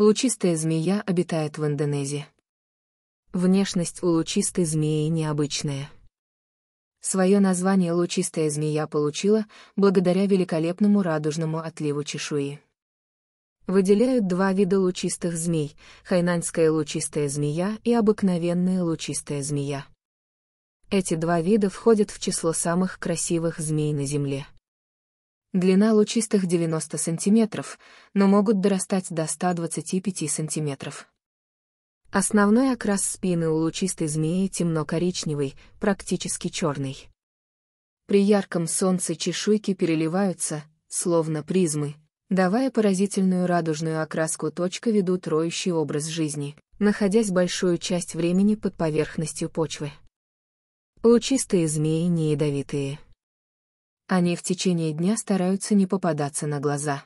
Лучистая змея обитает в Индонезии. Внешность у лучистой змеи необычная. Свое название лучистая змея получила благодаря великолепному радужному отливу чешуи. Выделяют два вида лучистых змей — хайнаньская лучистая змея и обыкновенная лучистая змея. Эти два вида входят в число самых красивых змей на Земле. Длина лучистых 90 см, но могут дорастать до 125 см. Основной окрас спины у лучистой змеи темно-коричневый, практически черный. При ярком солнце чешуйки переливаются, словно призмы, давая поразительную радужную окраску точка ведут роющий образ жизни, находясь большую часть времени под поверхностью почвы. Лучистые змеи не ядовитые. Они в течение дня стараются не попадаться на глаза.